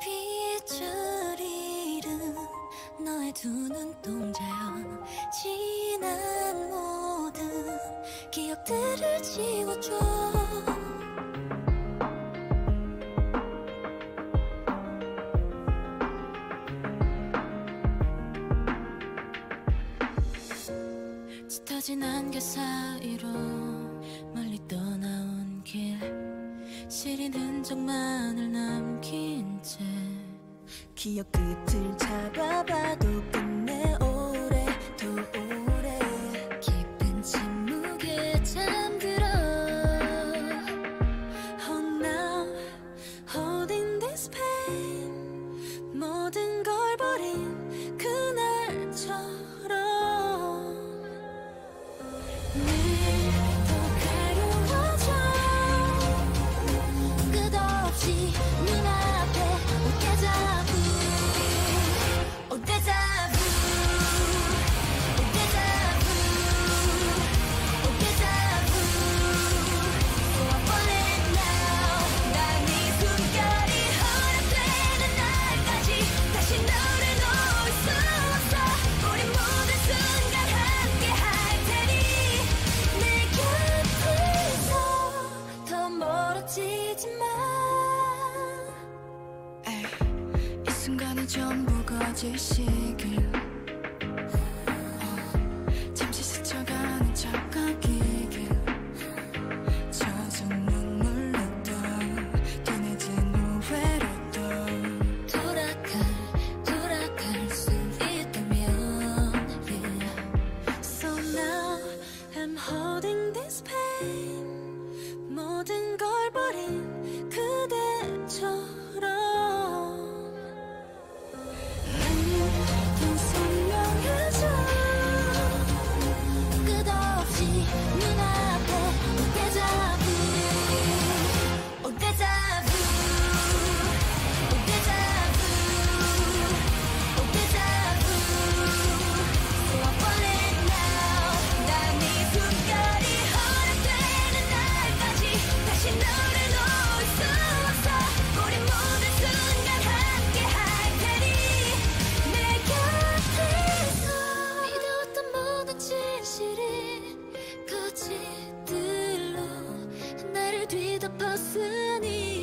빛을 잃은 너의 두 눈동자여 지난 모든 기억들을 지워줘. 짙어진 안개 그 사이로 멀리 떠나온 길. 시린 흔적만을 남겨 기억 끝을 잡아봐도 그 지식을 어, 잠시 스쳐가는 착각이길. 젖은 눈물로도 뒤늦은 후회로도 돌아갈 돌아갈 수 있다면 yeah. So now I'm holding this pain. 모든 걸 버린 그대 저 아팠으니